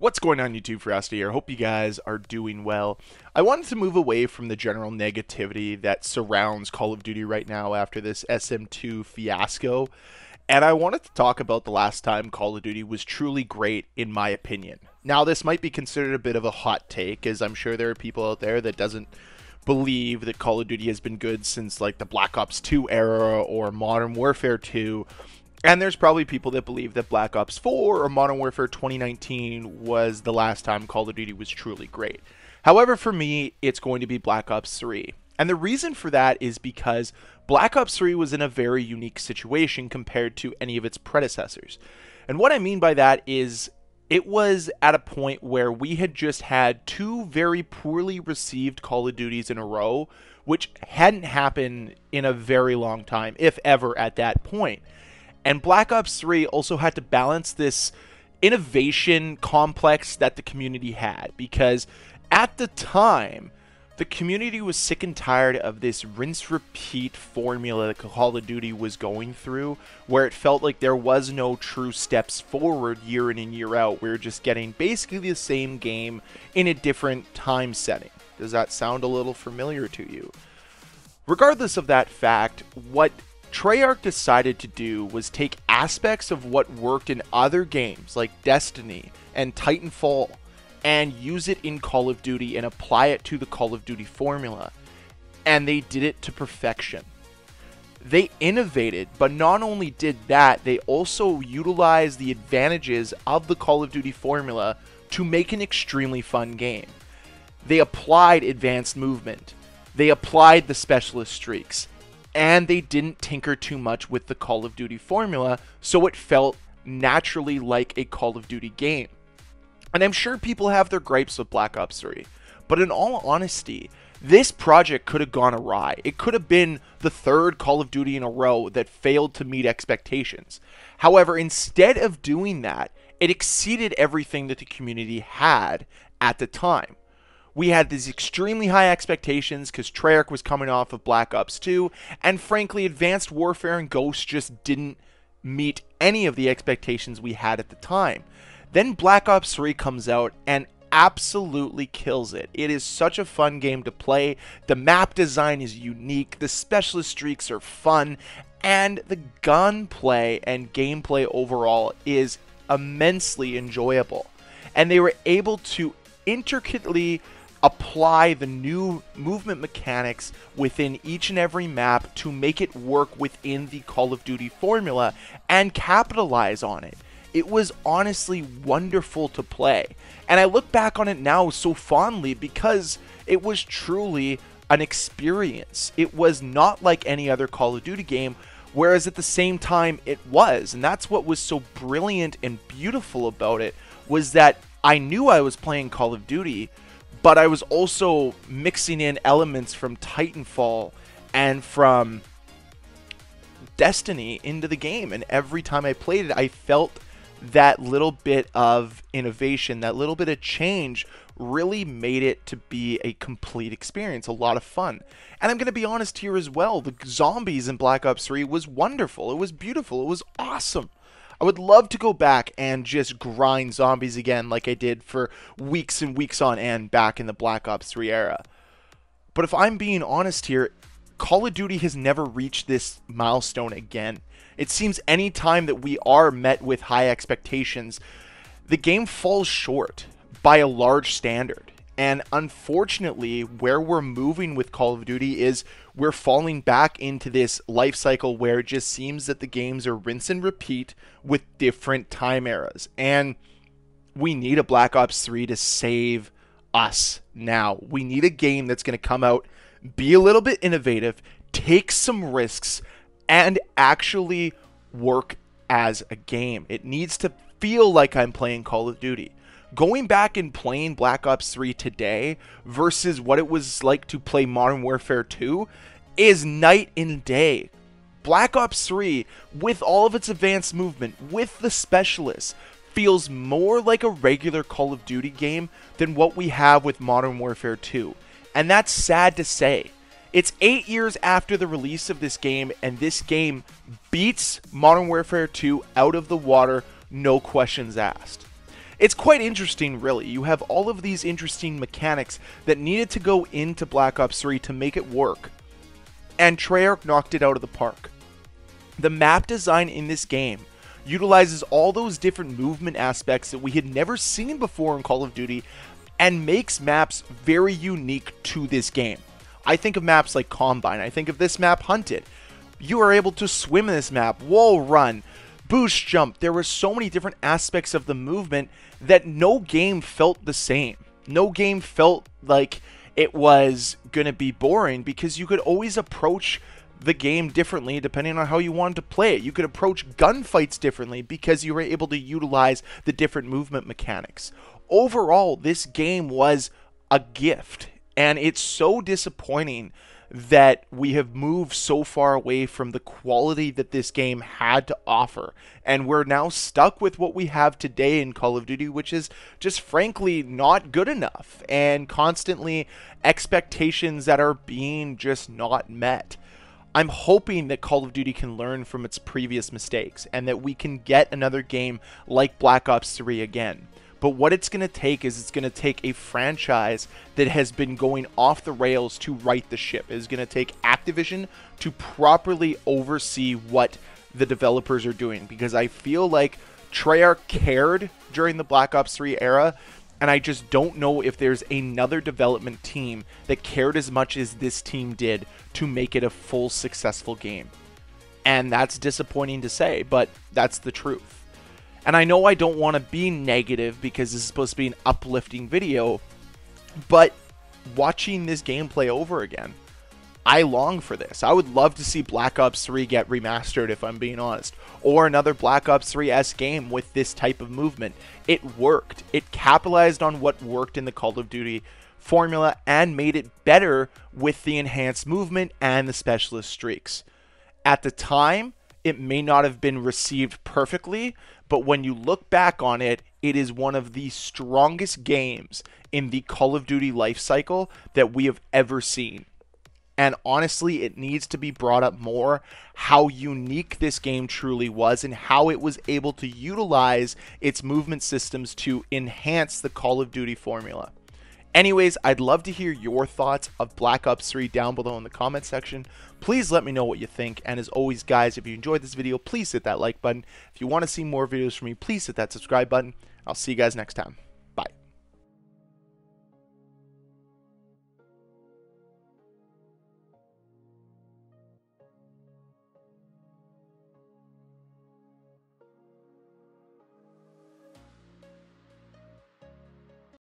What's going on YouTube Ferocity here? Hope you guys are doing well. I wanted to move away from the general negativity that surrounds Call of Duty right now after this SM2 fiasco, and I wanted to talk about the last time Call of Duty was truly great in my opinion. Now this might be considered a bit of a hot take as I'm sure there are people out there that doesn't believe that Call of Duty has been good since like the Black Ops 2 era or Modern Warfare 2 and there's probably people that believe that Black Ops 4 or Modern Warfare 2019 was the last time Call of Duty was truly great. However, for me, it's going to be Black Ops 3. And the reason for that is because Black Ops 3 was in a very unique situation compared to any of its predecessors. And what I mean by that is it was at a point where we had just had two very poorly received Call of Duties in a row, which hadn't happened in a very long time, if ever at that point. And Black Ops 3 also had to balance this innovation complex that the community had because at the time, the community was sick and tired of this rinse repeat formula that Call of Duty was going through, where it felt like there was no true steps forward year in and year out. We were just getting basically the same game in a different time setting. Does that sound a little familiar to you? Regardless of that fact, what Treyarch decided to do was take aspects of what worked in other games like Destiny and Titanfall and use it in Call of Duty and apply it to the Call of Duty formula. And they did it to perfection. They innovated, but not only did that, they also utilized the advantages of the Call of Duty formula to make an extremely fun game. They applied advanced movement. They applied the specialist streaks and they didn't tinker too much with the Call of Duty formula, so it felt naturally like a Call of Duty game. And I'm sure people have their gripes with Black Ops 3, but in all honesty, this project could have gone awry. It could have been the third Call of Duty in a row that failed to meet expectations. However, instead of doing that, it exceeded everything that the community had at the time we had these extremely high expectations because Treyarch was coming off of Black Ops 2, and frankly, Advanced Warfare and Ghost just didn't meet any of the expectations we had at the time. Then Black Ops 3 comes out and absolutely kills it. It is such a fun game to play. The map design is unique, the specialist streaks are fun, and the gunplay and gameplay overall is immensely enjoyable. And they were able to intricately apply the new movement mechanics within each and every map to make it work within the Call of Duty formula and capitalize on it. It was honestly wonderful to play. And I look back on it now so fondly because it was truly an experience. It was not like any other Call of Duty game, whereas at the same time it was. And that's what was so brilliant and beautiful about it was that I knew I was playing Call of Duty, but I was also mixing in elements from Titanfall and from Destiny into the game. And every time I played it, I felt that little bit of innovation, that little bit of change really made it to be a complete experience, a lot of fun. And I'm going to be honest here as well, the zombies in Black Ops 3 was wonderful. It was beautiful. It was awesome. I would love to go back and just grind zombies again like I did for weeks and weeks on end back in the Black Ops 3 era. But if I'm being honest here, Call of Duty has never reached this milestone again. It seems any time that we are met with high expectations, the game falls short by a large standard. And unfortunately, where we're moving with Call of Duty is we're falling back into this life cycle where it just seems that the games are rinse and repeat with different time eras. And we need a Black Ops 3 to save us now. We need a game that's going to come out, be a little bit innovative, take some risks, and actually work as a game. It needs to feel like I'm playing Call of Duty going back and playing Black Ops 3 today versus what it was like to play Modern Warfare 2 is night and day. Black Ops 3, with all of its advanced movement, with the specialists, feels more like a regular Call of Duty game than what we have with Modern Warfare 2. And that's sad to say. It's eight years after the release of this game, and this game beats Modern Warfare 2 out of the water, no questions asked. It's quite interesting, really. You have all of these interesting mechanics that needed to go into Black Ops 3 to make it work, and Treyarch knocked it out of the park. The map design in this game utilizes all those different movement aspects that we had never seen before in Call of Duty and makes maps very unique to this game. I think of maps like Combine, I think of this map Hunted. You are able to swim in this map, wall run, boost jump. There were so many different aspects of the movement that no game felt the same. No game felt like it was going to be boring because you could always approach the game differently depending on how you wanted to play it. You could approach gunfights differently because you were able to utilize the different movement mechanics. Overall, this game was a gift, and it's so disappointing that we have moved so far away from the quality that this game had to offer. And we're now stuck with what we have today in Call of Duty, which is just frankly not good enough and constantly expectations that are being just not met. I'm hoping that Call of Duty can learn from its previous mistakes and that we can get another game like Black Ops 3 again. But what it's going to take is it's going to take a franchise that has been going off the rails to right the ship. It is going to take Activision to properly oversee what the developers are doing because I feel like Treyarch cared during the Black Ops 3 era and I just don't know if there's another development team that cared as much as this team did to make it a full successful game. And that's disappointing to say, but that's the truth. And I know I don't want to be negative because this is supposed to be an uplifting video, but watching this gameplay over again, I long for this. I would love to see Black Ops 3 get remastered, if I'm being honest, or another Black Ops 3S game with this type of movement. It worked. It capitalized on what worked in the Call of Duty formula and made it better with the enhanced movement and the specialist streaks. At the time, it may not have been received perfectly, but when you look back on it, it is one of the strongest games in the Call of Duty life cycle that we have ever seen. And honestly, it needs to be brought up more how unique this game truly was and how it was able to utilize its movement systems to enhance the Call of Duty formula. Anyways, I'd love to hear your thoughts of Black Ops 3 down below in the comment section. Please let me know what you think. And as always, guys, if you enjoyed this video, please hit that like button. If you want to see more videos from me, please hit that subscribe button. I'll see you guys next time.